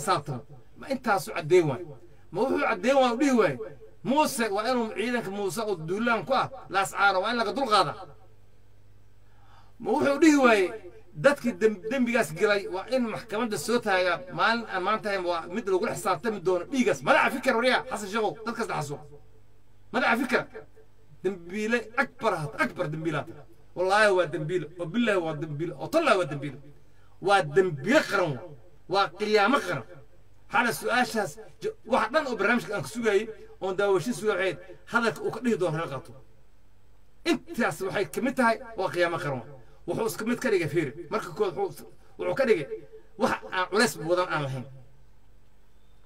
xisaabtamo ma intaasu caddeyn waay. Ma wuxuu caddeyn waay u dhihi waaye muuse waa inuu ciidanka muuse oo duulaan ku ah. Laascaano waa in laga dulqaada ma wuxuu dhihi waaye dadkii dembigaas gelay waa in maxkamadda soo taagaan maalin aan maanta ahayn waa mid lagula xisaabtami doono dhiigaas. Madaxa fikir waryaa xasan sheekow dadkaas dhaxaso madaxa fikir dembiile akbar hata akbar dembiilaata wallaahi waa dembiile oo billaahi waa dembiile oo tallaahi waa dembiile. Waa dembiile qaran waa qiyaamo qaran. Xala su'aashaas waxa dhan oo barnaamijka aan ka sugayey oon daawashin waxay hadalka uu ka dhihi doono qaato intaas waxay ka mid tahay waa qiyaamo qaran wuxuu iska mid ka dhigay fiiri marka kood wuxuu ka dhigay wax aan culays badan aan lahayn.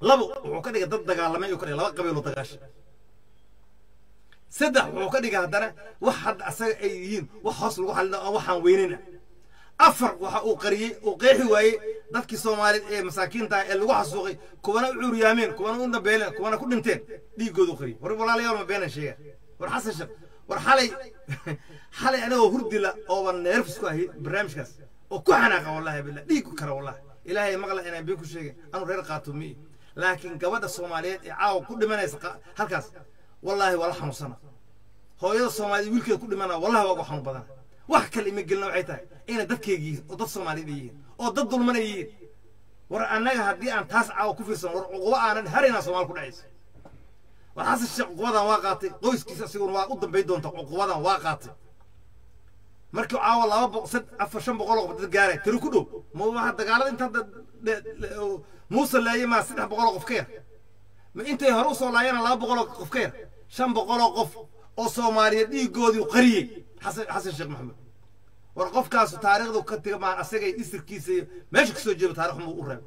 Labo wuxuu ka dhigay dad dagaalamay uu ka dhigay laba qabiiloo dagaasha saddex wuxuu ka dhigay haddana wax hadda asaga ay yihiin wax hoos lagu xalina oo waxaan weynina afar waxa uu qariyey uu qeexi waayey dadkii soomaaliyeed ee masaakiinta ee lagu xasuuqay kuwana u cuuryaameen kuwana u nabeeleen kuwana ku dhinteen dhiiggooda u qariyey. War walaalayaal ma beenan sheega. War xasan sheekh war xalay xalay anagoo hurdila ooba neerfis ku ahay barnaamijkaas oo ku xanaaqa wallahi billah dhiig kara wallahi ilaahay maqla inaan been ku sheegay anu reer qaato mi laakiin gabadha soomaaliyeed ee caawa ku dhimanaysa halkaas wallaahi waa la xanuunsana hooyada soomaaliyeed wiilkeeda ku dhimana wallahi waa ugu xanuun badana wax kale ima gelina waxay tahay. Inay dadkeegi yihiin oo dad soomaaliyeed ay yihiin oo dad dulman ay yihiin. War annaga haddii aan taas caawa ku fiirsan war cuqubo aanan haraynaa soomaali ku dhacaysa war xasan sheekh cuqubadan waa qaatay. Qoyskiisa asiguna waa u dambayn doonta cuqubadan waa qaatay. Markii caawa laba boqol sad afar shan boqol oo dad gaaray tiri ku dhow. Ma dagaalada inta muuse laayay maa saddex boqol oo qof ka yar. Ma intay hore u soo laayana laba boqol oo qof ka yar. Shan boqol oo qof oo soomaaliyeed dhiiggoodii qariyey xasan xasan sheekh maxamed war qofkaasu taariikhdu ka tiga maan asagay isirkiisa iyo meesha ka soo jeedo taarikh muu u reeb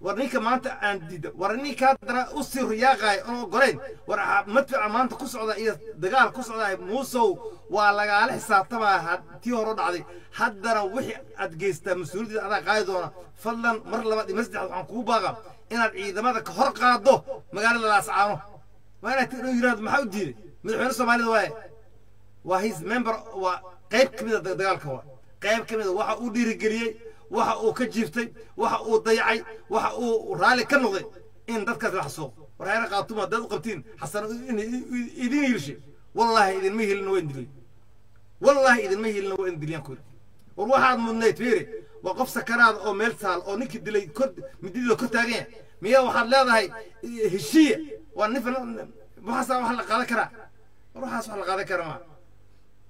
war ninka maanta aan diida war ninkaa dara u sii riyaaqaay oon ogolayn war madfica maanta ku socda iyo dagaal ku socda muusow waa lagaala xisaabtamaa tii hore dhacday haddana wixii aad geystaa mas'uuliyadda adaa qaadi doona fadlan mar labaad iyo mar saddexaad waxaan kugu baaqa inaad ciidamada ka hor qaado magaalada laascaano. Waa inaad yidhahdo maxaa u diiday? Madaxweyne soomaalida waaye waa his member waa qayb ka mida dagaalka waa. Qayb ka mida waxa uu dhiirigeliyey waxa uu ka jiiftay waxa uu dayacay waxa uu raalli ka noqday in dadkaas la xasuuqo. War hayra qaatuma haddaad u qabtiin xasan idin hiilshay wallaahi idinma hiilina waa indiliy wallaahi idinma hiilina waa indiliyaan kuri war waxaad mudnayd fiiri waa qof sakaraada oo meel taal oo ninkii dilay kor mididida kor taagan yahay miya waxaad leedahay heshiiya waa nifan waxaasaa wax la qaadan karaa? War waxaas wax la qaadan kara maa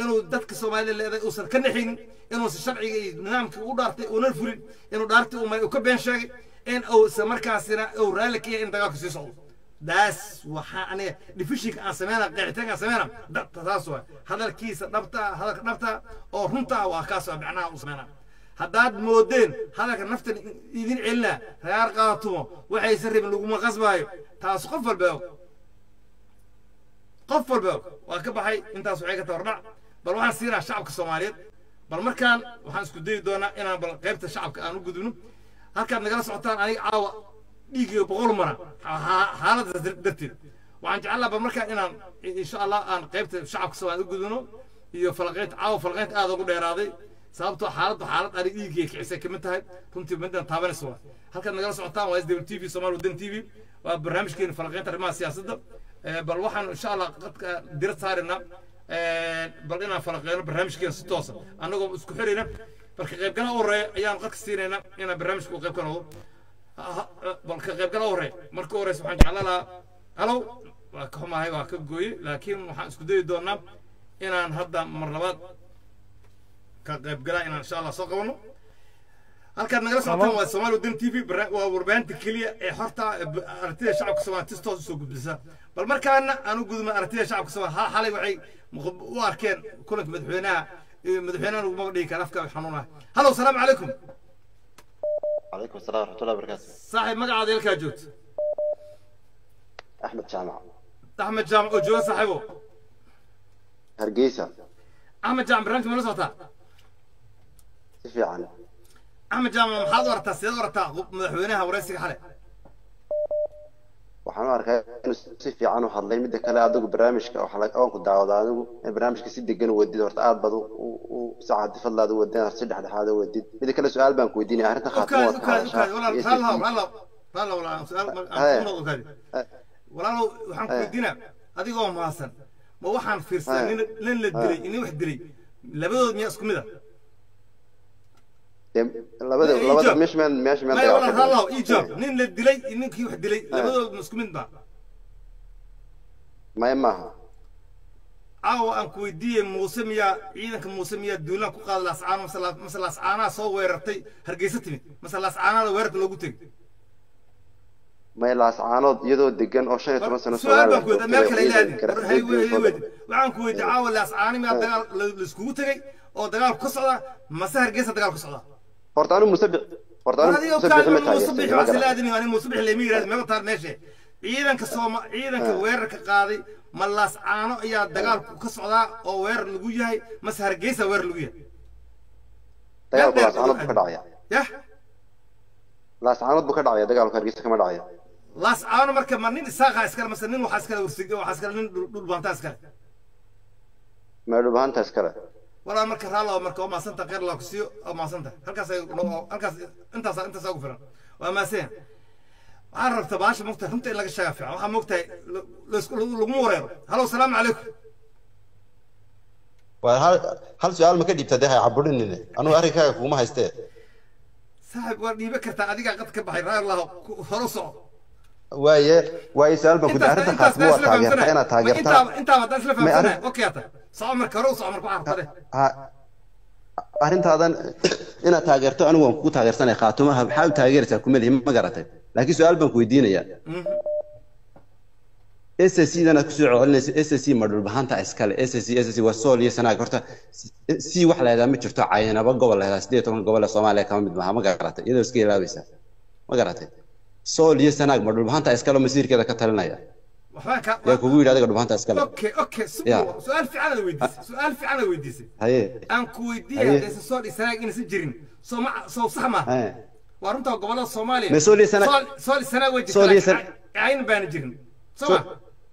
inuu dadka soomaalida leedahay uusan ka naxaynin inuusan sharciga iyo nidaamkii u dhaartay uunan fulin inuu dhaartay uu ka been sheegay in uusan markaasina uu raalli ka in dagaalku sii socdo. Daas waxaa aniga difishinka aan sameyna qeexitaanka aan sameyna dabta taas waa hadalkiisa dhabta hadalka dhabta oo runta waa kaas waa macnaha u sameyna haddaad moodeen hadalka naftan idin celinaa reer qaatumo waxaysan rabin laguma qasbaayo. Taas qof walba qof walba waa ka baxay intaas waxay ka tabardhac bal waxaan siinaa shacabka soomaaliyeed. Bal markaan waxaan isku dayi doonaa inaan bal qaybta shacabka aan u gudubno. Halkaad nagala socotaan aniga caawa dhiigiyo boqol mara. Xaaladdaas darteed waxaan jeclaa bal markaan inaan insha allah aan qaybta shacabka soomaaliyeed u gudubno iyo falaqaynta caawa falaqaynta aad ugu dheeraaday. Sababtoo xaaladdu xaalad ani dhiiggii kicisay ka mid tahay. Runtii midaan taabanaysa waa halkaad nagala socotaan waa s w t v somaali wadan t v. Waa barnaamijkeena falaqaynta arrimaha siyaasadda. Bal waxaan insha allah dirad saaraynaa bal inaan falaqeyno barnaamijkeena si toosa annagoo isku xirayna balka qaybgala u horreeya ayaan qadka siinayna inaan barnaamijka u qayb ka noqdo bal ka qaybgala u horreeya marka u horeysa waxaan jeclaan lahaa halow waa ka xumahay waa ka gooye laakiin waxaan isku dayi doonaa inaan hadda mar labaad ka qaybgalaa inaan insha allah soo qabano halkaad nagala socotaan waa soomaali wadan t v waa warbaahinta keliya ee horta aragtida shacabka soomaaliya tis toos usoo gudbisa bal markaana aan u gudubna aragtida shacabka soomaaliya xalay waxay u arkeen kulanka madaxweynaha madaxweynaha laguma dhihi kara afka xanuunaha halow salaamu calaykum عليكم السلام ورحمة الله وبركاته saaxiib magacaada halkaa joogto أحمد جامع axmed jaamac oo jooga saaxiibo hargeysa axmed jaamac barnaamijka ma la socotaa si fiican axmed jaamac maxaad u aragtaa sideed u aragtaa madaxweynaha waraysiga xale waxaan u arkaa inuu si fiican u hadlay. Midda kale adigu barnaamijka waan ku daawadaa adigu in barnaamijka si degan wadid horta aad bad si cadifadlaada u wadid si dhexdhexaada wadid midda kale su'aal baan ku weydiinaya arrinta ukaadi khaatimo waad ka ukaadi ukaadi walaal hadashaa raalaw raalaw raalaw walaal su'aal Haya. aan ku ukaadi walaalow waxaan ku weydiinaa. Adigoo mahadsan ma waxaan fiirsaday nin la dilay nin wax dilay. Labadood miyaa isku mid ah Dee labada Ii labada jawaab. meesha meel meesha meel maya dagaal walaal ka raalaw dhacay. ii jawaab nin la dilay iyo ninkii wax dilay labadood ma isku mid ba maya maaha caawa aan ku weydiiyey muuse miyaa ciidanka muuse miyaa duulaan ku qaada laascaano mase la- mase laascaanaha soo weerartay hargeysa timid mase laascaanada weerarka loogu tegay maya laascaanood iyadoo degan oo shan iyo toban sano ku waxaan ku weydiiyey caawa laascaani miyaa dagaal la- laiskugu tegay oo dagaalku ka socda mase hargeysa dagaal ka socda horta anigu musabix horta ma ma garan ani yiraahdo taar ciidanka sooma ciidanka weerarka qaaday ma laascaano ayaa dagaalku ka socdaa oo weerar lagu yahay mase hargeysa weerar lagu yahay dagaalku buu ka dhacaya yah laascaanood buu ka dhacaya dagaalku hargeysa kama dhacaya laascaano marka ma nin isaaqa iskale mase nin waxaa iskale warsig waxaa iskale nin dhul dhul baantaa iskale meedhubahanta iskale walaa marka raala marka waa maasanta khayr laa ku siiyo waa maasanta. Halkaas halkaas intaas intaas ugu filan. Waa maaseen waxaan rabtaa baasha mogtahay runta in laga sheega fiican waxaa mogtahay laguma wareero halow salaamu calaykum. Hal su'aal ma ka dhiibta dee hay caburinine anugu arrinkaaga kuguma haystee. Saaxib waa dhiibe kartaa adigaa qad ka baxay raar laho hore u soco waaye su'aal baan ku khaatimo baa waa taageerta inaad isla okay ata marka hore marka ha arrintaadan inaad taageerto anigu waan kugu taageersanay khaatumaha maxaa u taageeraysaa kuma lihi ma garatay laakiin su'aal baan ku weydiinayaa. S c danaad ku soo celinaysa s c ma dhulbahanta iskale. S c s c waa sool iyo sanaag horta c wax la yidhaha ma jirto cayanaba gobol la yidhaha toban gobol ee soomaaliya kama mid maaha ma garatay iyadoo iska ilaabaysaa ma garatay sool iyo sanaag ma dhulbahanta iskale masiirkeeda ka talinaya yaa kugu yidhi adiga dhulbahanta iskale okay okay Ya. su'aal fiican aad weydiisay su'aal fiican aad weydiisay haye. Aan ku weydiiyay Haye. haddaysan soo dhisanaag inaysan jirin soo ma soo sax ma haye waa runta gobollada soomaaliya Ma Sool iyo Sanaag- Sool- sool iyo sanaag way Sool iyo San- cayn baana jirin soo ma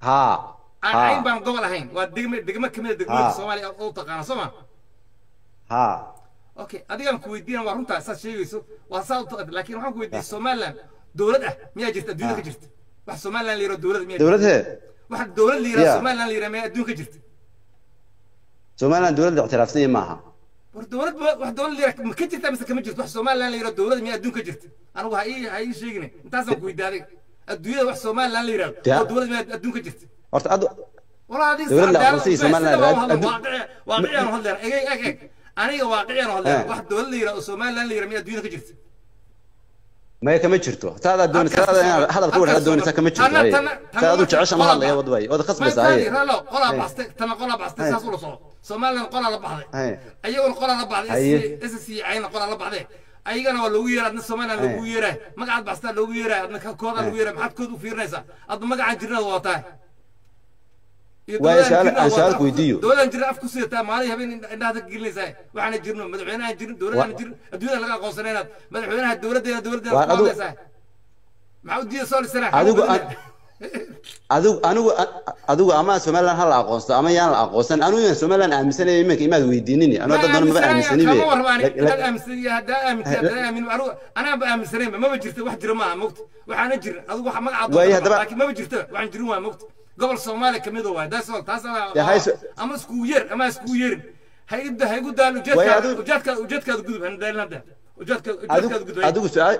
ha. Aan cayn baan gobol ahayn waa degme degme ka mid a degmooyinka soomaaliya oo taqaana soo ma ha. Okay adigaan ku weydiina waa runtaa saad sheegayso waa saa u laakiin waxaan ku weydiiyey somaliland dowlad ah miyaa jirta adduunya ka jirta wax somalilan la yidhao dowlad miyaa dowlad he wax dowlad la yidhaha somalilan la yidhaha miyaa adduun ka jirta somalilan dowlad ictiraafsan iyo maaha war dowlad wax dowlad la yidhaha ma ka jirta mise kama jirto wax somalilan la yidhaho dowlad miyaa adduun ka jirta anigu ha ii ha ii sheegine intaasaan kuweydaadey adduunyada wax somalilan la yidhahdo oo dowlad miyaa adduun ka jirta horta ad walaa adiga waaqiciyaan hadleena eg eg eg aniga waaqiciyaan hadleena wax dowlad la yidhaha oo somalilan la yidhaha miyaa adduunyada ka jirta maya kama jirto taadaa doonaysa hadal ku wadhada doonaysa kama jirto taadu jecesha ma hadlaya wadbay wada khasbaysaa qolaa baxstay tana qolaa baxstay saas ula soco soomaaliyana qolaa la baxday ayagoona qolaa la baxday sscna qolaa la baxday ayagana waa loogu yeeraa adna soomaaliya loogu yeeraa magacaad baxstaa loogu yeeraa adna koodaa loogu yeeraa maxaad kood u fiirinaysaa adna magacaan jirnada wataa dowladaan jirna af ku sidataa maalin habeen indhaha ka gelinaysaa waxaana jirno madaxweynaha jirin dowladaan Wa- jirin adduunyada laga aqoonsanay inaad madaxweynaha dowladeena dowladeena Waa ku adigu- hadlaysaa maxaa u diida soo lisana Adigu aan- anigu adigu ama somaliland ha la aqoonsto ama yaan la aqoonsan. Anigu inaan somaliland aaminsanaya imanka imaad weydiinini anoo dad badan maba aaminsanibe kama warrabaan haddaad aaminsan yahay haddaa aaminsan haddaa aamin anigu anaa ba aaminsanaynba maba jirto wax jira maaha mogta waxaana jirin adigu waxa magaca Waayo, doonta haddaba- laakiin maba jirto waxaan jirin waa mogta gobol soomaaliya Ya, hay so- ama iskugu yeer ama iskugu yeerin ha igu ha igu Waayo, ujeedkaada adigu- ujeedkaada gudub hadda ujeedkaada adigu gudub adigu su'aal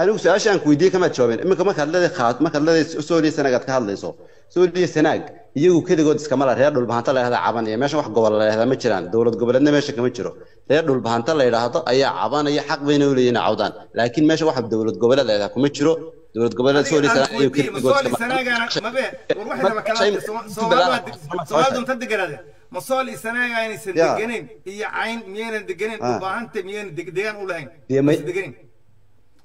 anigu su'aashaan ku weydiiyey kamaad jawaabeen iminka markaad leedahay markaad leedahay sooliya sanaag aad ka hadlayso sooliya sanaag iyagu keligood iskama la reer dhulbahanta la yidhahda cabanaya meeshan wax gobol la yidhahda ma jiraan. Dowlad goboleedna meesha kama jiro. Reer dhulbahanta la yidhaahdo ayaa cabanaya xaq bayna u leeyihiin cawdaan. Laakiin meesha wax dowlad goboleed la yidhahda kuma jiro dowlad goboleed sooliya sanaag iyagu keligood masooli iskama sanaagana mabe war waxay raba kala Shay- soomaalidu inta deganaade masooli sanaaga inaysan Ya. deganeyn iyo cayn miyaynan deganeyn Ah. ubaahanta miyaynan deg- degaan u lahayn Dee may- Maysan deganeyn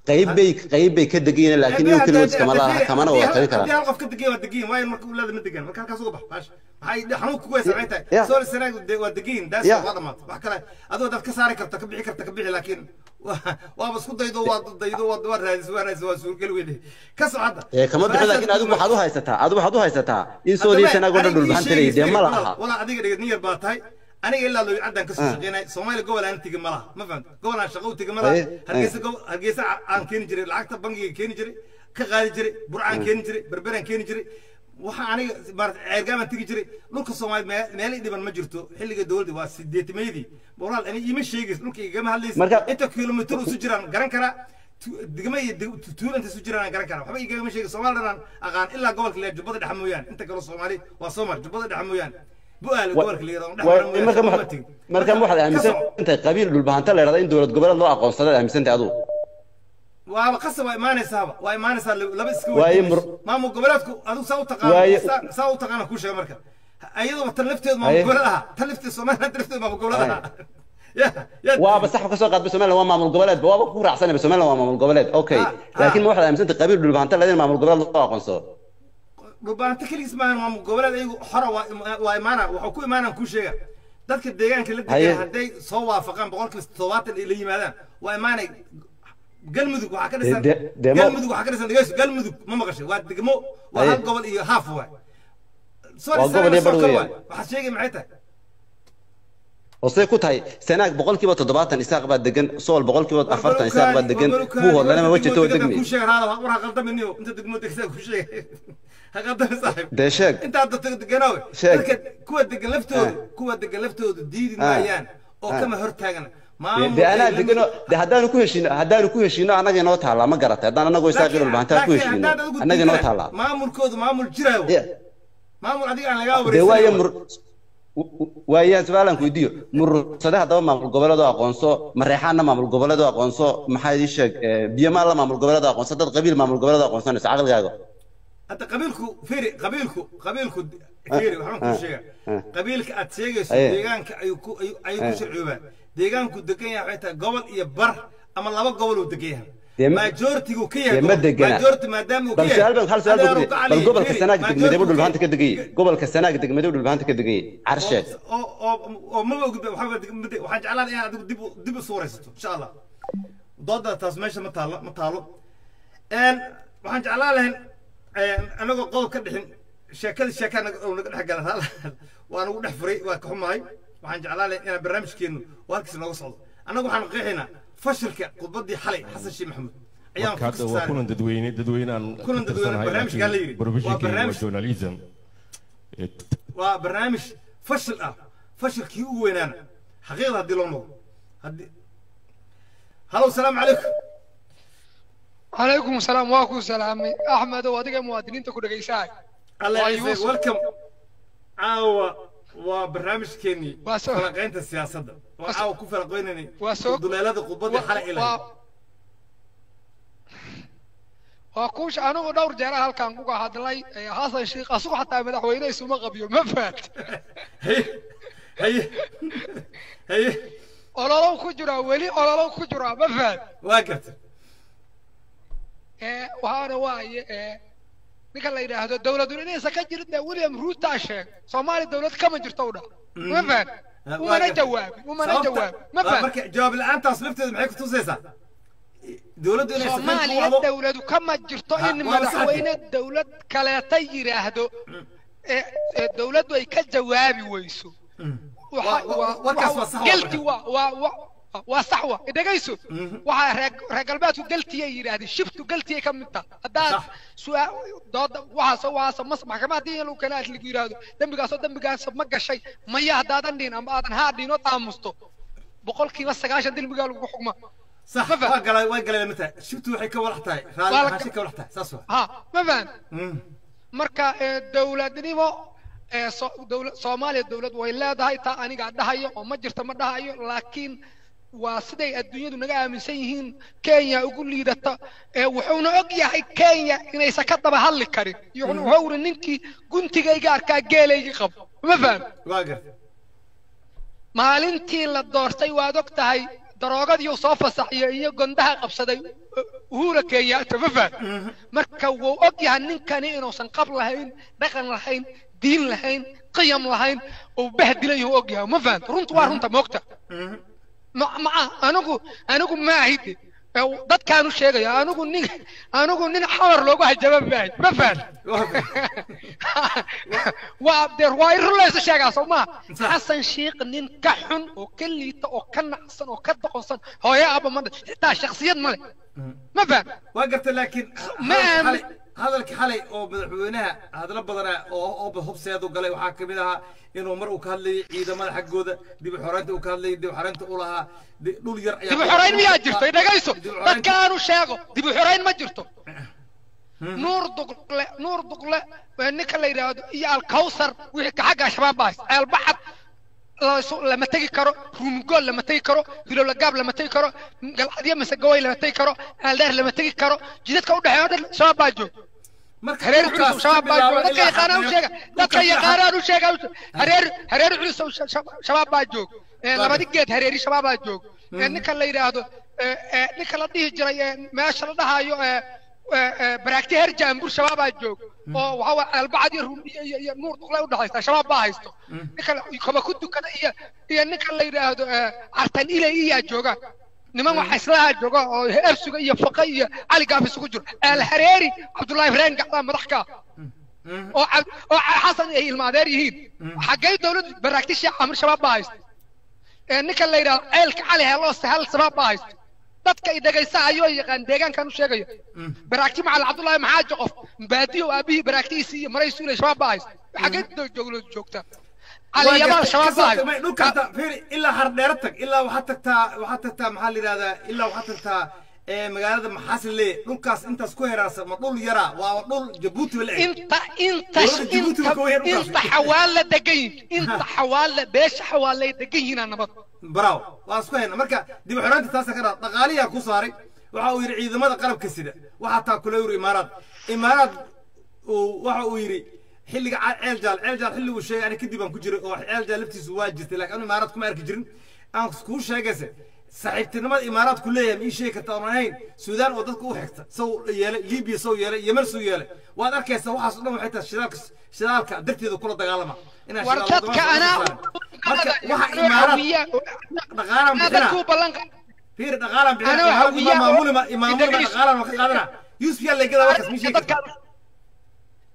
qayb bay qayb bay ka degayiin laakiin iyagu keligood iskama laha kamana wada talin haddii karaan. hal qof ka degayin waa degayin waayo marka ulaada ma degan marka halkaas uga bax baash maxay xanuun kugu haysa maxay tahay. Sool sanaag waa degayin daas waa dhamaat wax kale adoo dad ka saari karta ka bixi karta ka bixi laakiin waa- waaba isku daydo waa daydo waa raadis waa raadis waa suurgal weyne ka soo hadda ee kama bixin laakiin adigu waxaad u haysataa adigu waxaad u haysataa in sooliya sanaag oo dhan dhulbahanta leeyahay dee ma laha. walaa adiga dhigad nin yar baa tahay. Aniga ilaa looyi caddaan ka soo shaqeynay soomaaliya gobol aan tigi ma laha. Ma fahamta gobol aan shaqo tigi ma laha. Aye, hargeysa hargeysa aan keeni jiray lacagta bangiga keeni jiray ka qaadi jiray burcaan keeni jiray berberaan keeni jiray waxa aniga ceergaamaan tigi jiray. Dhulka soomaaliya mee- meelay dhiban ma jirto. Xilliga dowladda waa sideetimayadii walaal ani iima sheegaysa dhulka igama hadlaysa inta kilomitir isu jiraan garan karaa degmo iyo deg- tu- tuulo inta isu jiraan aan garan karaa waxba igama sheegay soomaali dhan aan aqaan ilaa gobolka leer jubbada dhexe mooyaane inta kale soomaali waa soomar jubbada dhexe mooyaane bu-aal gobolka leer marka ma waxaad aaminsan tahay qabiil dhulbahanta la yidhahda in dowlad goboleed loo aqoonsada aaminsan tahay adigu waaba qasab waa imaanaysaaba waa imaanaysaa laba iska maamul goboleedku adigu saa u taqaan Waaye- saa- u taqaana kuu sheega marka. Ayadoo tan lafteedu maamul goboleed aha tan lafteedu somaliland lafteedu maamul goboleed aha waaba sax ka soo qaadba somaliland waa maamul goboleed waaba ku raacsanaba somaliland waa maamul goboleed. Okay Ah, laakiin ah. ma waxaad aaminsan tahay qabiil dhulbahanta la yidhahda in maamul goboleed loo aqoonsado. Dhulbaanta keligiis maahan maamul goboleed ayagu xora waa imaana waxuu ku imaanaan kuu sheega. Dadka deegaanka la degan hadday soo waafaqaan boqolkiiba toddobaatan ay la yimaadaan waa imaanay galmudug waxaa ka dhisan De- de- demo- galmudug waxaa ka dhisan dhegeyso galmudug ma maqashay waa degmo waa hal gobol iyo haaf waay iyo waxaad sheegay maxay tahay oo say ku tahay sanaag boqolkiiba toddobaatan isaaq baa degan sool boqolkiiba afartan isaaq baa degan buuhood lanama wajirto waa degmi ku sheega raada war ha qaldaminiyo inta degmo degsaa ku sheegay ha qaldami saaxiib dee sheeg inta hadda tago deganaawe Sheeg. dadka kuwa degan laftooda kuwa degan laftooda diidi Ah. maayaan oo Ah. kama hortaagan haddaanu ku heshiino haddaanu ku heshiino annaga inoo taallaa ma garatay haddaan annagoo isaaq iyo dhulbahantaa ku heshiino. annaga inoo taallaa. maamulkoodu maamul jiraayo. Maamul adiga aan lagaa dee waaye mur waayaan su'aalaan ku weydiiyo murursade haddaba maamul goboleed oo aqoonso mareexaanna maamul goboleed oo aqoonso maxaa idii sheeg biyamaalla maamul goboleed oo aqoonso dad qabiil maamul goboleed oo aqoonsanayso caqligaaga hadda qabiilku fiiri qabiilku qabiilku fiiri waxaan kuu ah, sheega ah. qabiilka aad sheegayso deegaanka ayuu ku ayuu ku Ah. Deegaanku degan yahay waxay tahay gobol iyo bar ama laba gobol uu degan yahay. Dee ma- majoritigu ka yahay ma majority maadaama uu ka yahay. hal su'aal adeeru bal gobolka sanaag buu majority-gu dhulbahanta ka ka- degayey gobolka sanaag degmadee buu dhulbahanta ka degayey carsheed oo oo maba ogid waxaa waxaan jeclaan inaad adigu dib dib u suuraysato insha allah dooda taas meesha ma taalo ma taalo. Waxaan jeclaan lahayn anagoo qodob ka dhixin sheekadii sheekaa naga dhex galan waa nagu dhex furay waa ka xumahay waxaan jeclaan lahayn inaan barnaamijkeenu oo halkiis nooga socdo. Annagu waxaan qeexaynaa fashilka khudbadii xalay xasan sheekh maxamuud. Waa kulan dadweyne dadweyneaan Kulan dadweyne, barnaamijkaa la yidhi. Waa barnaamij- journalism. Waa barnaamij fashil ah. Fashilkii ugu weynaana xaqiiqda haddii loo noqdo. Haddii halow salaamu calaykum. Calaykum asalaam waa ku salaamay. Axmedow adiga muwaadiniinta ku ciise Yuusuf. welcome. Caawa waa soo- falaqaynta siyaasadda. Waa caawa ku soo- duleelada khudbadii xalay ilahay. waa kuusha anigu dhowr jeera halkan kuga hadlay xasan sheikh asugu xataa madaxweyne isuma qabiyo ma fahat haye haye ololow ku jiraa weli ololow ku jiraa ma fahat waa garta waxaana waaye ninka la yidhaahdo dowladu inaysan ka jirin dee william ruutaa sheeg soomaali dowlad kama jirto u dha ma fahat umana jawaabin umana jawaabin ma fahat marka jawaab la'aantaas lafteedu maxay kutusaysaa dowladdu inay soomaaliya wado dowladu kama jirto in madaxweyne dowlad kaleeta yidhaahdo ee ee dowladdu ay ka jawaabi weyso. Waa- warkaas waa sax gelti waa waa waa waa sax wa dhegayso waxaa reer reer galbeedku geltiyay yidhaahdeen shiftu geltiyay ka mid taha haddaad Sax. suaa dooda waxaas waxaas mas maxkamad haddii lagu kala lagu yidhaahdo dembigaasoo dembigaas ma gashay maya haddaadan dhihin ama aadan haa dhihin oo aamusto boqolkiiba sagaashan dembigaa lagu xukma sax ma faham. waa galay waa galay mata shiftu waxay ka walax tahay raali Waa la- ahaanshay ka walax tahay saas waa ha ma fahan Mm. marka ee, dowladnimo ee, so- dowla- soomaaliya dowlad way leedahay taa anigaa dhahayo oo ma jirta ma dhahayo laakiin وصدي الدنيا نجا من سيهن كينيا أقول لي ده وحون أجي هاي كينيا إن إيش كتب هاللي كاري يعني هور إنك كنت جاي جارك جيل يجي خب ما فهم واقف ما لنتي لا دارتي وادوك تهاي دراجة دي وصافة صحية هي جندها قبصدي هور كينيا تفهم مكة وأجي هنن كان إنه سن قبل لهين دخل لهين دين لهين قيم لهين وبهدله هو أجيها ما فهم رنت وارنت موقتها anigu anigu ma ahide dadkaanu sheegaya anigu nin anigu nin xawar loogu hajaba maahay ma faham waa dee waa in run laysu sheegaa soo maa xasan shiikh nin ka xun oo ka liita oo ka nacsan oo ka doqonsan hooyo aba ma xitaa shaksiyad ma leh ma faham waa gartay laakiin Ma hadalkii aamin- hadalkii xalay oo madaxweynaha hadlo badana oo oo hubseedu galay waxaa ka mid ahaa inuu mar uu ka hadlayay ciidamada xaggooda dib u xoreynta uu ka hadlayay dib u xoreynta u lahaa dhul yar dib u xorayn miyaa jirto dhagayso dadka aanu sheego dib u xorayn ma jirto. Nuur duqle nuur duqle waa ninka la yidhaahdo iyo alkawsar wixii ka xagga shabaab bahays ceelbaxad laysu- lama tegi karo ruumgool lama tegi karo hilowlagaab lama tegi karo galcadyo masagaway lama tegi karo aaldaar lama tegi karo jidadka u dhexeeya oo dhan shabaab baa joog marka hareer dhulkaas culus shabaab ka baa bilaabo joog dadka ilaa yaqaanaan u xadnimo- sheega dadka dhulkaas yaqaanaan u sheega hareer hareer culus oo sha- sha- shabaab baa joog Ee, labadi geed hareeri shabaab baa joog Ee, ninka la yidhaahdo ee, ee, ninka la dhihi jiray ee, meesha la dhahayo ee, ee, ee, baraagti heer jaambur shabaab baa joog oo waxa waa albacad iyo rum iyo iyo- iyo nuur duqle u dhaxaysta shabaab baa haysto ninka la- kaba ku dukada iyo iyo ninka la yidhaahdo ee, cartan ilay iyaa jooga نمام وحيس لها جوغا يا إيا فقايا علي قافي سكجر الحريري عبد الله إفرين قعبا مدحكا أو حسن إيه المادير يهيد حقاية دولد براكتشي عمر شباب بايست. إيه نيكا ليرا إلك علي هلو سهل سباب بايست. dadka ay degaysaa ayo ay qaan deegaanka nu sheegayo baraakti macal abdullahi maxaa joqof baadiyo abi baraaktiisi maray suule shabaab baa hagaad joogta hardheero tag. Ilaa waxaad tagtaa waxaad tagtaa maxaa la yidhahdaa ilaa waxaad tagtaa ee magaalada maxaasinle dhulkaas intaas ku heraasa ma dhul yara waa dhul jabuuti la inta inta inta xawaala degan yihiin inta xawaala beesha xawaala ay degan yihiin aa nabad. Braaw waa isku hayna. Marka dib u xiraanta taasa ka dhaa dhaqaaliyaa ku saaray. Waxa uu yidhi ciidamada qalabka sida. Waxaa taa kula yuri imaaraad imaaraad waxa uu yidhi xilliga sheegay kadib aan ku jiray oo laftiisu waa jirtay laakiin anu imaaraad kuma arki jirin aan kuu sheegayse saaxiibtinimada imaaraad ku leeyahay ma ii sheegi karta oon ahayn suudaan oo dadka u xigta sow yeelay libiya sow yeelay yemen sow yeelay waad arkaysaa waxaas o dhan waxay tahay shidaalka shidaalka darteeda kula dagaalama inaan war shidaal dadka wadamada anaa soo saarin. marka waxa imaaraad dhaqaalaan bixinaa dadku ballan fiir dhaqaalaan bixinaa Anoo imaaraad hawiya ima oo- maamulima imaamulima idagayso. dhaqaalaan waa ka qaadanaa yusuf yaa leegada warkaas ma sheegi kartaa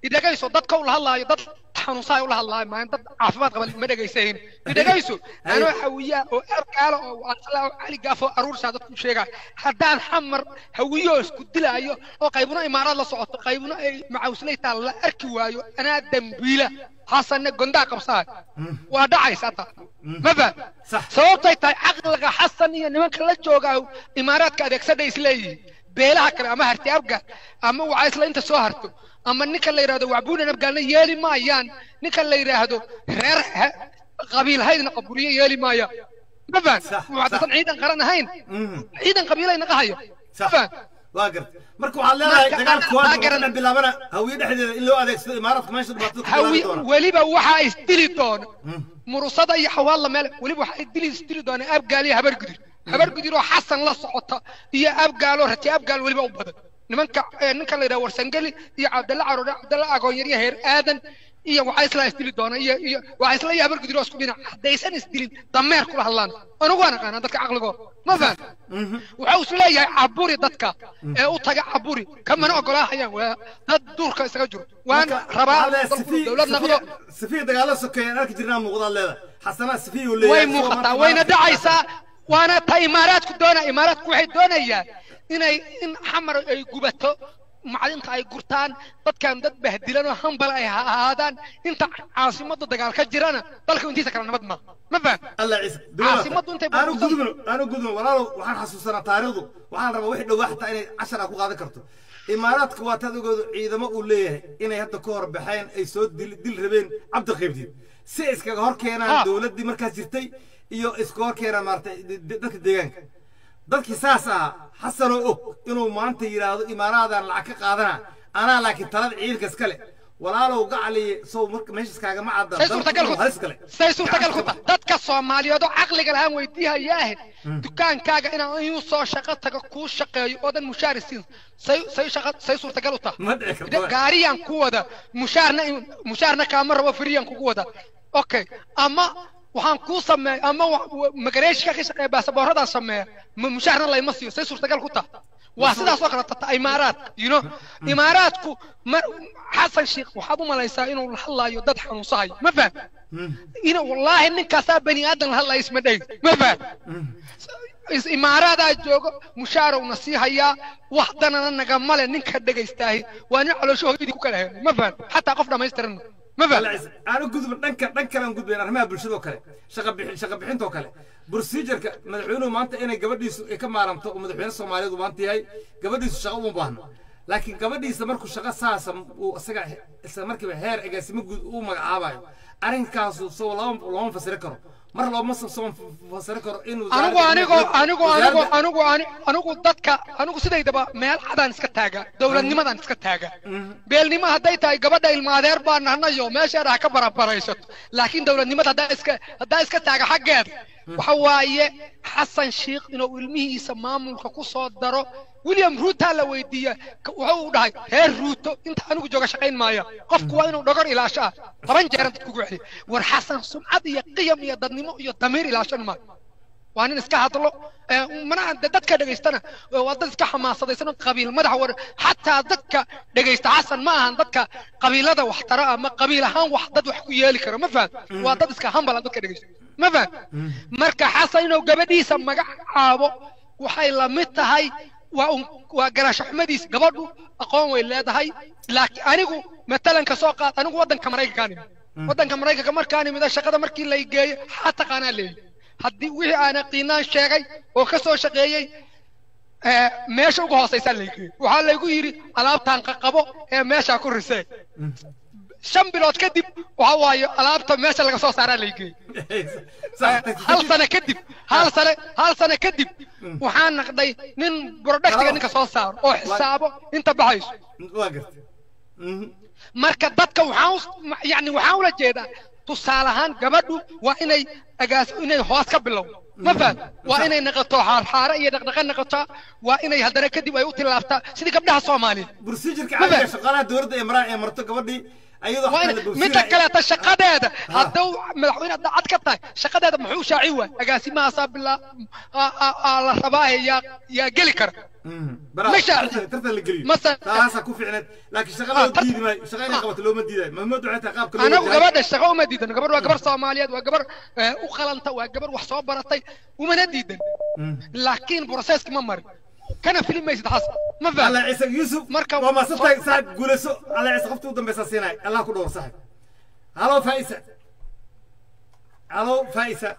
idhagayso dadka ula hadlaayo dad xanuunsaay ula hadlaayo maan dad caafimaad qaba ma dhegaysahin idhagayso anoo hawiya oo arkaala oo asla oo cali gaafo aruursaa dadku sheegaa. Haddaan xamar hawiyo isku dilaayo oo qaybuna imaaraad la socoto qaybuna ay macawsleytaa la arki waayo anaa dembiila xasanne gondaa qabsaay waa dhacaysa hadda ma faham Sax. sababtay tahay caqliga xasan iyo nimanka la joogaa imaaraadka adeegsadhay isleeyihiin beelaha kale ama harti abgaar ama waxaa isla inta soo harto ama ninka la yidhahdo wacbuunan abgaalna yeeli maayaan ninka la yidhaahdo reer he- qabiil haydna qaburiyo yeeli maayaan ma faham Sax, waxdasan ciidan qaran ahayn Mhm. ciidan qabiilay naga hayo ma sax faham waa garta marka waxaad leedahay Marka dagaalka ana- kuwaad taa garan- wuxuu bilaabana hawiye dhexdeeda in loo adeegsado imaaraadka meesha dhibaatada ku bilaabi hawi doona weliba waxaa isdili doona murusada iyo xawaalla meel weliba waxaa isdili isdili doona nimanka ee ninka la yidhaha warsangeli iyo cabdalla caroore cabdalla agoonyar iyo heer aadan iyo waxaa isla isdili doona iyo iyo waxaa isla iyo habargudir oo isku dhinac haddaysan isdilin dameer kula hadlaan. Anigu waan aqaanaa dadka caqligooda ma faham wuxuu is leeyahay caburi dadka ee u taga caburi kamana ogolaahayaan waa dad duurka isaga jiro. Waan rabaa dowlad noqdo safiya dagaalo sokeeye aan arki jirnaa muuqdaad leedahay. Xasanaa leeyahay way muuqataa wayna dhacaysaa waana ta imaaraadku doona imaaraadku waxay doonayaan inay in xamar ay gubato macdinta ay gurtaan dadkan dad bahdilanoo hambal ay ha ahaadaan inta caasimadda dagaal ka jirana dalka intiisa kale nabad ma ma fahamcaasimadduintaanu gudubno walaalow waxaan xasuusanaa taariikhdu waxaan rabaa wixii dhowaa xataa inay cashara ah ku qaadan karto. Imaaraadka waa tadagoodu ciidamo uu leeyahay inay hadda ka hor baxeen ay soo dil rabeen cabdi qaybdiin si iskaga hor keenaan ah. dowladdii markaas jirtay iyo iska hor keenaan maarata dadka deegaanka dadkii saas ah xasanoo og inuu maanta yidhaahdo imaaraadaan lacag ka qaadana. Anaa laakiin talada ciidanka iskale walaalow gacali sow marka meeshas kaagama cadda say suurtagal ku kale tahay dadka soomaaliyeed oo caqliga lahaan weydiihayaahe dukaankaaga inaan inuu soo shaqo tago kuu shaqeeyo oodan mushaar siin. Say suurtagal u karto gaariyaan ku wada. Mushaarna mushaarna kaama rabo friyaan kugu wada. Okay ama waxaan kuu sameeya ama magareeshka baasaboorradaan sameeya ma mushaarna layma siiyo say suurtagal ku tahay waa sidaas oo kale tata imaaraadka you know imaaraadku mar xasan sheekh waxaad u malaysaa inuu la hadlaayo dad xanuunsahayo ma faham ina wallaahi ninkaasaa bani aadan la hadlaya isma dhayn ma faham is imaaraadaa joogo mushaarowna sii hayaa wax danana nagamale ninka dhegaystaahi waa nin caloosho hooyadii ku kala helay ma faham xataa qof dhammaystiran ma faham aanu gudubin dhanka dhan kale aan gudbayn arrimaha bulshadoo kale shaqa bixin shaqa bixintoo kale. Procedureka madaxweynuhu maanta inay gabadhiisu ka maaranto oo madaxweyne soomaaliyeed uu maanta yahay gabadhiisu shaqo uma baahno. Laakiin gabadhiisa markuu shaqo saasa uu isaga isla markiiba heer agaasimo guud uu magacaabayo arrinkaasu soo lama fasiri karo mar looma soo fasiri karo inuu anigu anigu anigu anigu anigu anigu dadka anigu sidaydaba meel cadaan iska taaga dowladnimadaan iska taaga. Beelnimo hadday tahay gabadha ilmaadeer baa nahnayo meesheeda ha ka barabaraysato laakiin dowladnimada haddaa iska haddaa iska taaga xaggeeda waxa waaye xasan sheekh inuu ilmihiisa maamulka ku soo daro william ruutaa la weydiiya wuxuu dhahay reer ruuto inta anigu jooga shaqayn maaya qofku waa inuu dhogor ilaasho ah. Toban jeeran dadku ku celiya war xasan sumcad iyo qiyam iyo dadnimo iyo damiir ilaashan maayo. Waa nin iska hadlo. Manaha dadka dhegaystana. Waa dad iska xamaasadaysan qabiil madax war. Xataa dadka dhegaysta xasan ma ahan dadka qabiilada wax tara ama qabiil ahaan wax dad wax ku yeeli karo. Ma faham? Waa dad iska hambala dadka dhegaysta ma faham? Marka xasan inuu gabadhiisa magacaabo waxay la mid tahay waa un waa garasho xumadiis gabadhu aqoon way leedahay. Laakiin anigu matalan ka soo qaad anigu waddanka maraykankaan imid waddanka maraykanka markaan imida shaqada markii la geeyo xaa taqaanaa leeyi haddii wixii aan qiinaan sheegay oo ka soo shaqeeyey meesha ugu hoosaysaa laygeeyey waxaa laygu yidhi alaabtaan qaqabo ee meeshaa ku risee shan bilood kadib waxa waaye alaabta meesha laga soo saaraa laygeeyey hal sano kadib hal sano hal sano kadib waxaan naqday nin productiga ninka soo saaro oo xisaabo inta baxayso. Marka dadka waxaan yani waxaan ula jeedaa tusaale ahaan gabadhu waa inay agaas inay hoos ka bilow. Ma faham waa inay naqato xaarxaare iyo dhaqdhaqa naqataa waa inay haddana kadib ay u tilaabtaa sidii gabdhaha soomaaliyeed. Procedureka caadiga shaqaalaha dowladda ee maraa ee marto gabadhii midda kaleeta shaqadeeda hadduu madaxweyne dacad ka tahay shaqadeeda muxuu shaaci waay agaasimahaasaa bilaa la rabaa yaa yaa geli kara taasa ku ficneed laakiin shaqa loo diidi maayo shaqa inay qabato looma diidayo mahmood waxay tahay qaabka anagu gabadha shaqa uma diidan gabar waa gabar soomaaliyeed waa gabar u qalanta waa gabar wax soo baratay umana diidan laakiin broseski ma marin kana filmay saddexaas ma faham alla ciise yuusuf marka waa maadsan tahay saaxib guulayso alla ciise qofta u dambaysaa siinay allah ku dhowr saaxib halo faa'isa halo faa'isa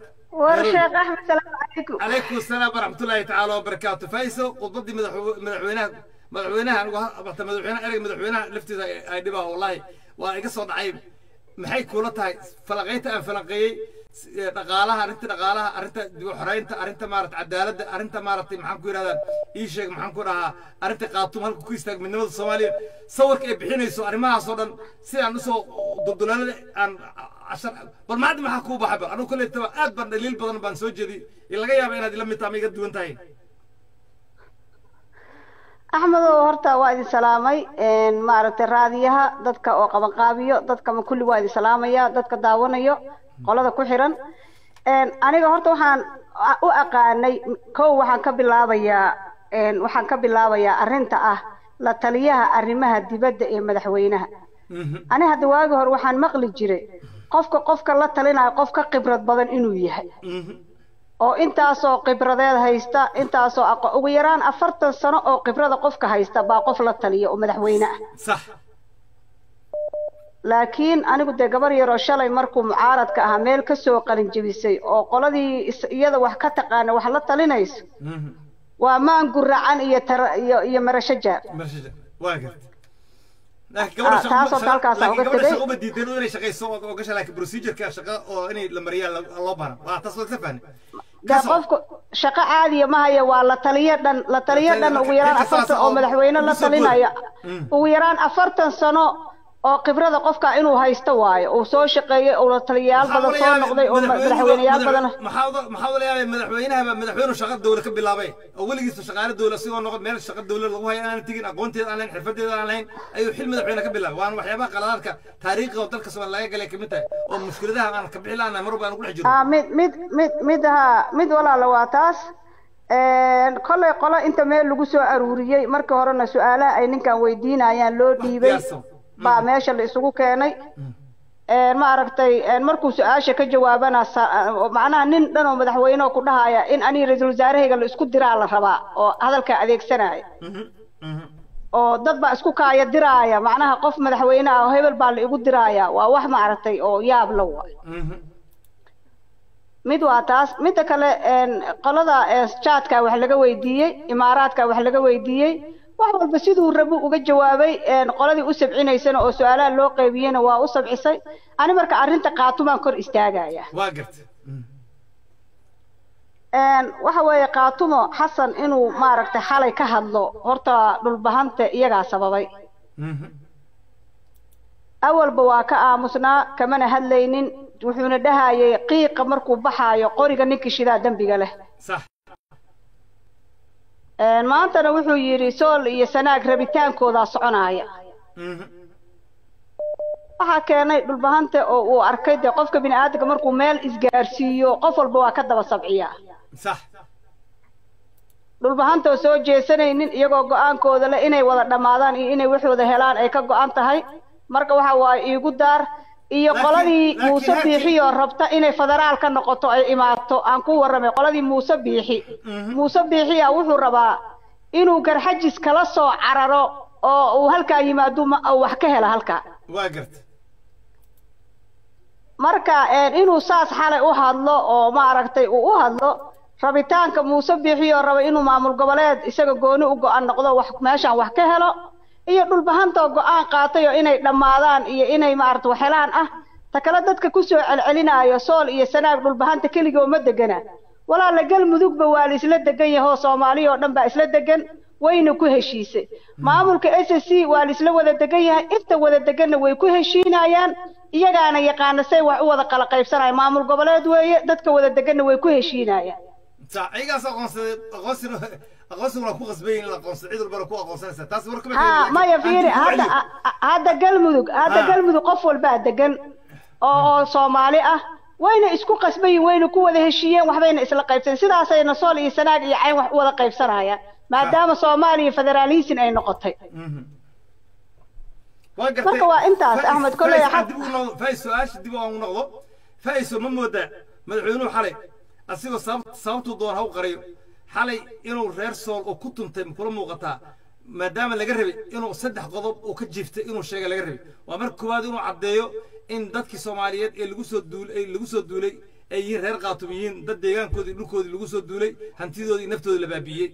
war sheekh axmed salaamu calaykum calaykum asalaam waraxmatullaahi tacaala wabarakaatu faa'iso khudbaddii madaxweynaha madaxweynaha madaxweynaha ereg madaxweynaha laftiisa ay dhibaa wallaahi waa iga soo dhacay maxay kula tahay? Falaqaynta aan falaqeeyey dhaqaalaha arrinta dhaqaalaha arrinta dib u xoreynta arrinta maarata cadaaladda arrinta maaragtay maxaan ku yidhahdaa ii sheeg maxaan ku dhahaa arrinta qaatum halka ku istaag midnimada soomaaliya. Sawirka ay bixinayso arrimahaasoo dhan sidaan u soo dulduleelada aan cashar bal maanta maxaa kuu baxaba anugu koleytaba aad baan dhaliil badan baan soo jeediyey. Laga yaaba inaad ila mid tahay ma iga duwan tahay axmedow horta waa idin salaamay maaragtay raadiyaha dadka oo qabanqaabiyo dadka ma kulli waa idin salaamaya dadka daawanayo qolada ku xiran. Aniga horta waxaan u aqaanay kow waxaan ka bilaabayaa waxaan ka bilaabayaa arrinta ah la taliyaha arrimaha dibadda ee madaxweynaha. Ani hadda waagi hore waxaan maqli jiray qofka qofka la talinayo qof ka khibrad badan inuu yahay oo intaasoo khibradeed haysta intaasoo ugu yaraan afartan sano oo khibrada qofka haysta baa qof la taliya oo madaxweyne ah. Sax. Laakiin anigu dee gabar yaroo shalay markuu mucaaradka ahaa meel ka soo qalin jebisay oo qoladii iyada wax ka taqaana wax la talinayso waa maan guracan iyo tara iyo iyo marasho tegay shaqo diidan inay shaqayso oo gasha laakiin procedureka shaqo oo inay la mariyaa loo baahan waa taas waa ka fahne dee qofku shaqo caadiya ma haya waa la taliyo dhan la taliyo dhan ugu yaraan afartan oo madaxweyne la talinaya ugu yaraan afartan sano oo khibrada qofka inuu haysto waayo uu soo shaqeeyey uu la taliyayaal badan soo noqday oo madaxweyneyaal badan maxaa wala yaabay madaxweynahaba madaxweynu shaqa dowla ka bilaabay. Oo weligiisa shaqaale dowla sigoo noqon meel shaqa dowla lagu hayo aan tegin aqoonteeda aan lahayn xirfadeeda aan lahayn ayuu xil madaxweyne ka bilaabay. Waana waxyaabaha qaladaadka taariikhiga oo dalka Soomaaliya laga galay ka mid tahay oo mushkiladaha aan ka bixi lahayn mar baan ku dhex jirno ah mid mid mid mid ha mid walaala waa taas kollay qolo inta meel lagu soo aruuriyey markii horena su'aalaha ay ninkan weydiinayaan loo dhiibay baa meesha la isugu keenay. Maaragtay markuu su'aasha ka jawaabana macnaha nin dhan oo madaxweyne oo ku dhahaya in aniga ra'iisul wasaarahayga la isku diraa la rabaa oo hadalka adeegsanaya. Oo dad baa isku kaaya diraaya macnaha qof madaxweyne ah oo hebel baa la igu diraaya waa wax maaragtay oo yaab la waay mid waa taas midda kale qolada jaadka wax laga weydiiyey imaaraadka wax laga weydiiyey wax walba siduu rabu uga jawaabay qoladii u sabcinaysana oo su'aalaha loo qaybiyeyna waa u sabcisay. Ani marka arrinta qaatumaan kor istaagaya. Waa garta. Waxa weeye qaatumo xasan inuu maaragtay xalay ka hadlo horta dhulbahante iyagaa sababay. Awalba waa ka aamusnaa kamana hadlaynin wuxuuna dhahayay qiiqa markuu baxaayo qoriga ninkii shidaa dembiga leh maantana wuxuu yidhi sool iyo sanaag rabitaankoodaa soconaya. Waxaa keenay dhulbahante oo uu arkay dee qofka bini aadamka markuu meel isgaarsiiyo qof walba waa ka daba sabciya sax. Dhulbahante oo soo jeesanaynin iyagoo go'aankooda leh inay wada dhammaadaan iyo inay waxooda helaan ay ka go-an tahay. Marka waxa waaye iigu daar iyo qoladii muuse biixi oo rabta inay federaal ka noqoto ay imaato aan ku warramay qoladii muuse biixi. Muuse biixi a wuxuu rabaa inuu garxajis kala soo cararo oo uu halkaa yimaado wax ka hela halkaa. Garta. Marka inuu saas xalay u hadlo oo maaragtay uu u hadlo rabitaanka muuse biixi oo raba inuu maamul goboleed isaga gooni u go-an noqdo wax meeshaan wax ka helo iyo dhulbahantoo go'aan qaatay oo inay dhammaadaan iyo inay maarata waxhelaan ah ta kale dadka ku soo celcelinaayo sool iyo sanaag dhulbahanta keligii oo ma degana. Walaala galmudugba waa la isla degan yahoo soomaaliya oo dhan baa isla degan wayna ku heshiisay maamulka s s c waa la isla wada degan yahay inta wada deganna way ku heshiinayaan iyagaana yaqaana say wax u wada kala qaybsanaya. Maamul goboleed weeye dadka wada deganna way ku heshiinayaan maya fiiri hadda hadda galmudug hadda galmudug qof walbaa degan oo oo soomaali ah wayna isku qasbayin wayna ku wada heshiiyeen waxbayna isla qaybsan sidaasayna sool iyo sanaag iyo cayn wax u wada qaybsanayaan maadaama soomaaliya federaalisin ay noqotay marka waa intaas axmed kolley fais su'aasha dib aan u noqdo faiso ma moodaa madaxweynuhu xalay asigoo sababtuu doon ha u qarayo xalay inuu reer sool oo ku tuntay kula muuqataa maadaama laga rabay inuu saddex qodob uu ka jiiftay inuu sheega laga rabay. Waa marka koowaad inuu caddeeyo in dadkii soomaaliyeed ee lagu soo duul ee lagu soo duulay ay yihiin reer yihiin dad deegaankoodii dhulkoodii lagu soo duulay hantidoodii iyo naftooda la baabiiyey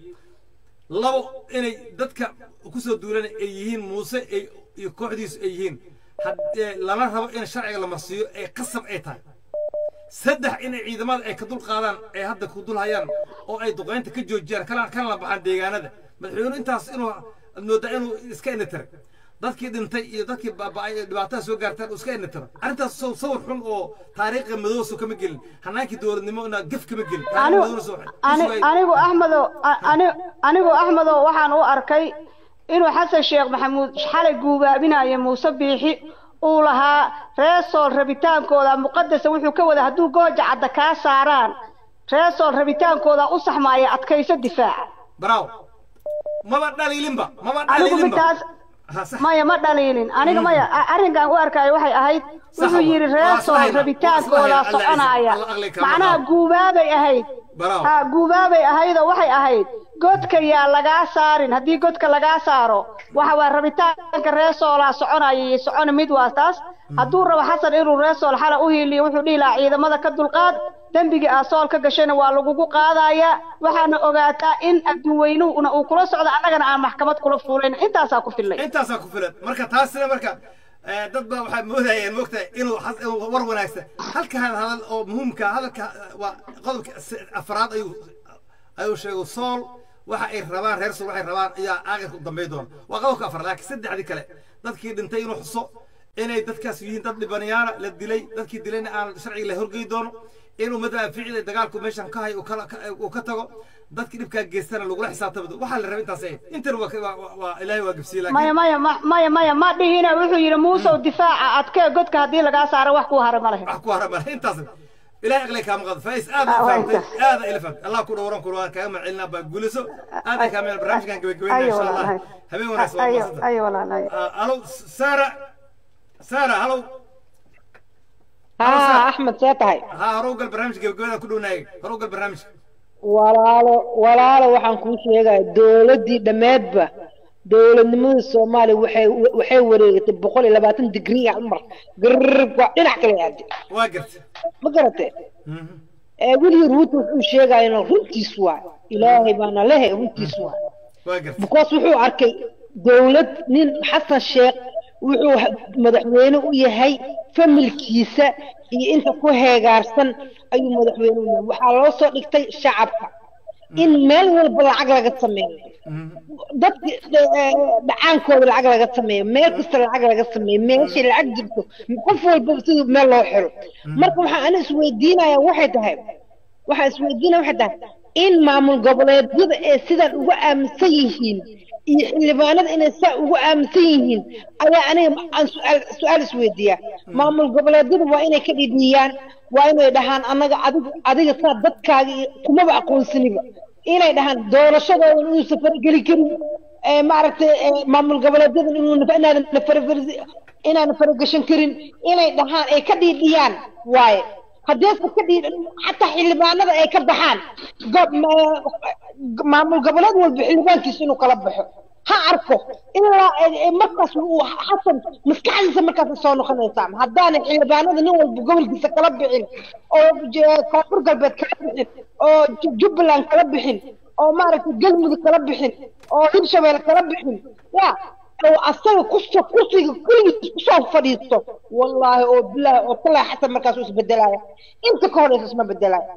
labo inay dadka ku soo duulan ay yihiin muuse iyo kooxdiisu ay yihiin. Lala rabo in sharciga la marsiiyo ay qasab ay tahay saddex inay ciidamada ay ka dul qaadaan ay hadda ku dul hayaan oo ay duqeynta ka joojiyaan kana la baxaan deegaanada. Madaxweynuhu intaas inuu moodaa inuu iska initiray dadkii dhintay iyo dadkii baaba'ay ee dhibaatada soo gaartaan uu iska initiro arrintaas soo sawir xun oo taariikha madow soo kama gelin. Hanaankii dowladnimo inaa gef kama gelin. Anigu axmedo anigu axmedo waxaan u arkay inuu xasan sheekh maxamuud xalay guubaabinayo muuse biixi uu lahaa reesool rabitaankooda muqadasa wuxuu ka wada hadduu gooja cadda kaa saaraan. Reesool rabitaankooda u saxmaaya adkayso difaaca. Braaw maba dhaliilinba maba dhaliilinba. maya ma dhaliilin. Aniga maya arrinkan u arkayo waxay ahayd wuxuu yidhi reesool rabitaankooda soconaya. Macnaha guubaabay ahayd. Guubaabay ahaydoo waxay ahayd godka yaa lagaa saarin. Haddii godka lagaa saaro waxa waa rabitaanka reesoolaa soconaya iyo socona mid waa taas. Hadduu rabo xasan inuu reesool xala u hiiliyo wuxuu dhihi lahaa ciidamada ka dulqaad dembigii aa sool ka gashayna waa lagugu qaadayaa waxaana ogaataa in adduunweynuhuna uu kula socdo annagana aan maxkamad kula fuulayn. Intaasaa ku fillay intaasaa ku filan. Marka taasina marka dad baa waxay moodayeen moogtahay inuu war wanaagsan. Halka hal hadal oo muhiimka hadalka eh, waa qodobka afraad ayuu ayuu sheegay. Sool waxa ay rabaan reer sool waxay rabaan ayaa aakhirka u dambay doona. Waa qodobka afraad laakiin saddexdii kale dadkii dhintay inuu xuso inay dadkaas yihiin dad dhibanayaala la dilay dadkii dilayna aan sharciga la horgey doono inuu madalan ficil dagaalku meeshan ka hayo uu ka- tago dadkii dhibkaa geystana lagula xisaabtamo waxaa la rabay intaas ahayd intana waa ilaahay waa gabsiye maya maya ma- maya maya ma dhihina wuxuu yidhi muusow difaaca adkee godka haddii lagaa saaro wax kuu hara ma lehe wax ku haramala intaas ilaahay aqlay kaama qado fais aad Ah, u waa fahamtay intaas. aad ila fahamtay allah ku dhowran kuro waan kaaga macelinaa baa guuliso aad ay kaameen barnaamijkan gabagabeynaa ayo insha allah walaalahay habeen wanaagsan waa ayo mahadsanta ayo walaalahay halow saara saara halow ها احمد سيتهي ha horow gal barnaamijka gabagabada ku dhownaayay horow gal barnaamijka walaalo walaalo waxaan kuu sheegaya dowladdii dhammeedba dowladnimada soomaaliya waxay waxay wareegatay boqol iyo labaatan digrii mar garrb waa dhinac kale aade waa garta ma garatee ee weligii ruuta wuxuu sheegayana runtiis waay ilaahay baana lehe runtiis waay waa. Because wuxuu arkay dowlad nin xasan sheekh wuxuu madaxweyne u yahay familkiisa iyo inta ku heegaarsan ayuu madaxweyne u yahay. Waxaa loo soo dhigtay shacabka in meel walba lacag laga sameeyo. Dadka eh, dhacaankooda lacag laga sameeyo meel kasta lacag laga sameeyo meeshay lacag jirto qof walba sidii meel loo xiro. Marka waxaa ana isweydiinaya waxay tahay waxaa isweydiinaya waxay tahay in maamul goboleedyada ee sidan ugu aaminsan yihiin iyo xildhibaanada inay saa ugu aaminsan yihiin ayaa aniga aan su'aal su'aal isweydiiyaa maamul goboleedyada waa inay ka dhidhiyaan waa inay dhahaan annaga adiga adiga saa dadkaaga iyo kumaba aqoonsaniba inay dhahaan doorashadoodan inuu safar geli karin maaragtay maamul naf- inaadan inaadan faragashan karin. Inay dhahaan ay ka dhiidhiyaan waaye. Haddeese ka dhiid xataa xildhibaanada ay ka baxaan maamul goboleed walba xildhibaankiisa inuu kala baxo ha arko. Ilaa ay- ay markaas xasan maskaxdiisa markaas soo noqonaysaa. Haddaanay xildhibaanada nin walba gobolkiisa kala bixin oo koonfur galbeed kala bixin oo Ju- jubbaland kala bixin oo maaragtay galmudug kala bixin oo hirshabelle kala bixin ya oo asaga ku soo kursiga kulligiis ku soo fadhiisto wallaahi oo bilaahi oo talaa xasan markaas uu isbedelaya inta ka horeysa isma bedelaya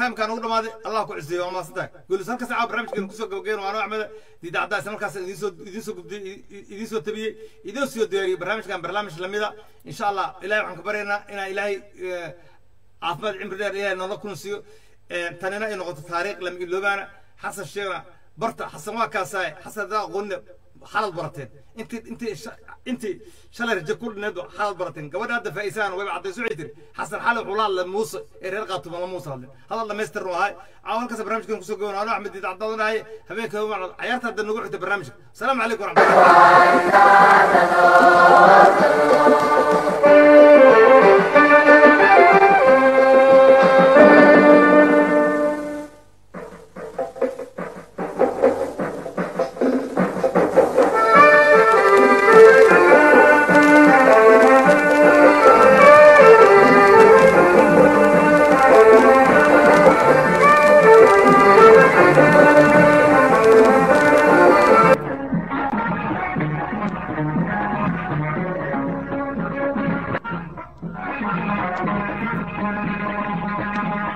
taimkaan ugu dhamaaday allah ku cusbeeye waa maasantahay gulis halka saacaa barnaamijkeenu ku soo gabageyno waanu axmed diidacaddaas markaas idin soo gudbiyey idin soo tabiyey idoo soo diyaariyey barnaamijkan barnaamij lamida insha allah ilahay waxaan ka baryaynaa inaa ilaahay eh, caafimaad cimri dheer ilahay noola kunsiiyo eh, tanina ay noqoto taariikh lamilobaana xasan sheegna barta xasan waa kaasaaye xasan daa qonne حالد براتين. انت انت شا... انت شلر جكل ندو حالد براتين. قبل هذا فايسان ويب عبد سعيد حسن حالة حلال لموس إيران قاتو ما موسى هذا الله مستر وهاي عاون كسب برنامج كنكسو جون أنا أحمد ديت عضنا هاي. هبيك هو عيارت هذا النجوح حتى برنامج السلام عليكم ورحمة الله.